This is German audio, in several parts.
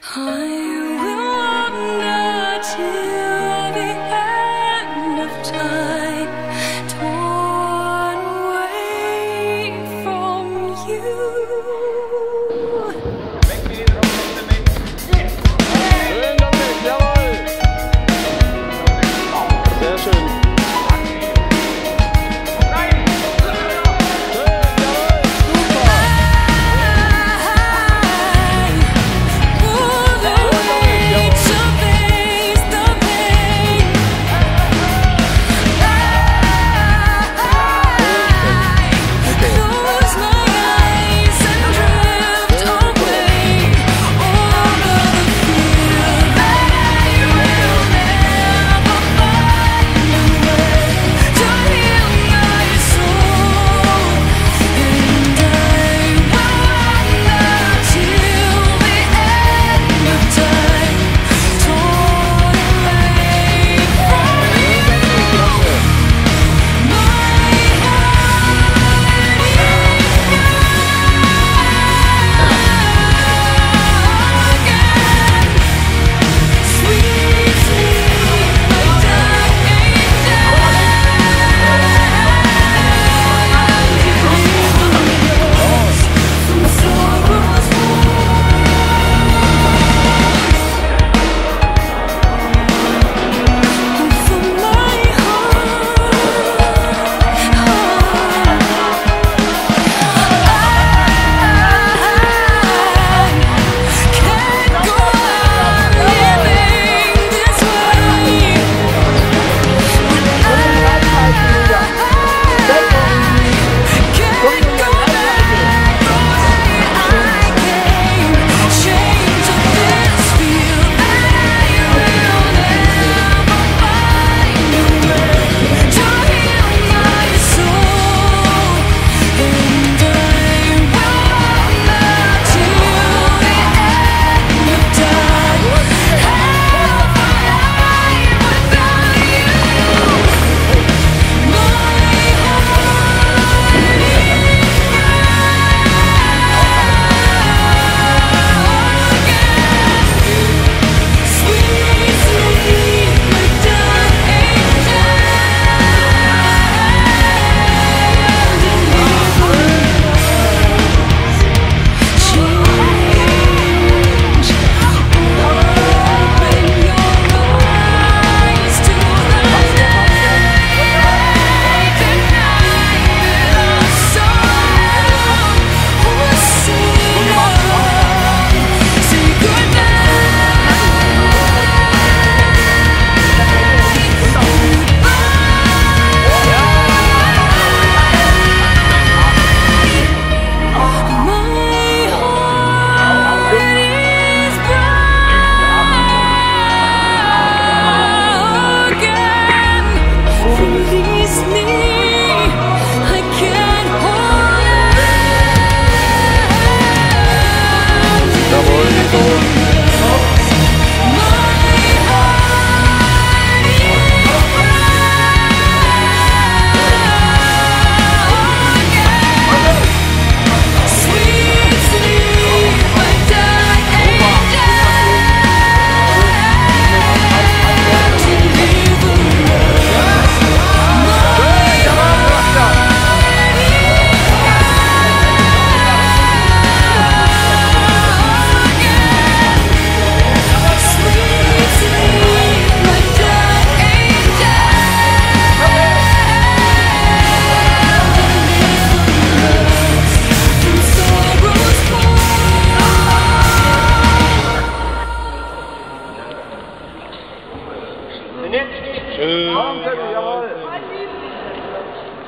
I will till the end of time, Jawohl,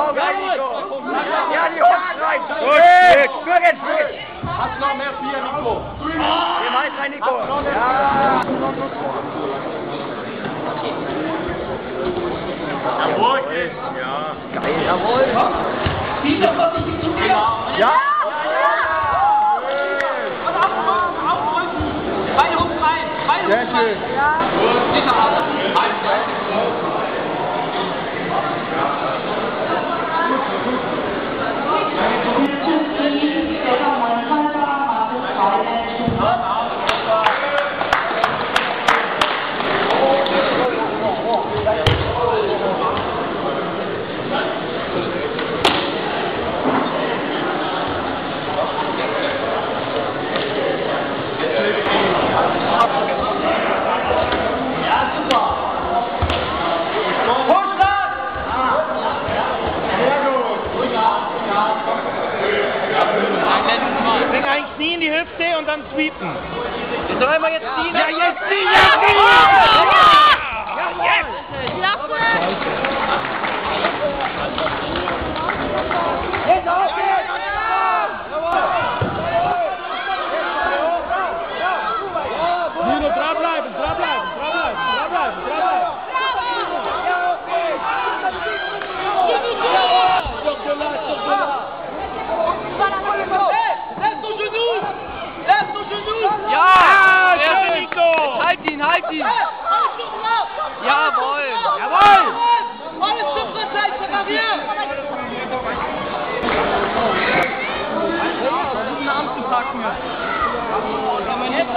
rechts. Ja, die Hosen rein. Gut, Bürger. Hast noch mehr Bier, Nico? Wie meinst du, Nico? Ja. Jawohl. Ja. Geil, jawohl. Ja. Sehr schön. Bring ein Knie in die Dann sweepen. Sollen wir jetzt ziehen? Ja, jetzt zieh, ja, ja! Ja, jetzt! Nino, dranbleiben, dranbleiben, dranbleiben, dranbleiben, dranbleiben. Ja, Ja, schön, Nico! Halt ihn, halt ihn. Jawohl. Jawohl! Guten Abend zu packen. Kann man jetzt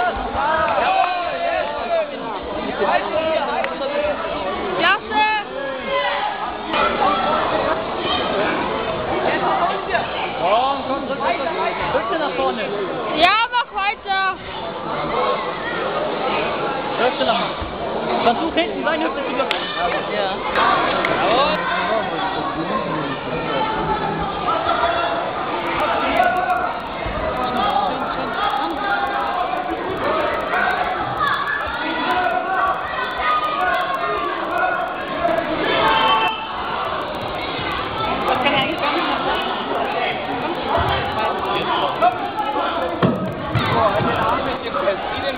Komm, komm, drück Hüfte nach vorne. Ja, mach weiter. Hüfte nach Versuch hinten seine Hüfte zu. Ja. Jawohl.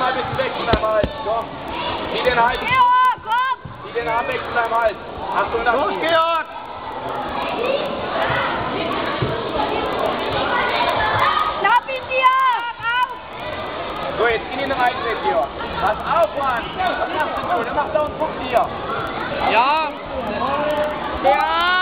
Mal bitte weg von deinem Hals. Komm. Zieh den Hals. Georg, komm. Zieh den Arm weg von deinem Hals. Achtung, nach Los, hinten. Georg! Schnapp ihn dir. Raus. So, jetzt zieh ihn rein weg hier. Pass auf, Mann. Was machst du? Der macht da einen Druck hier. Ja! Ja.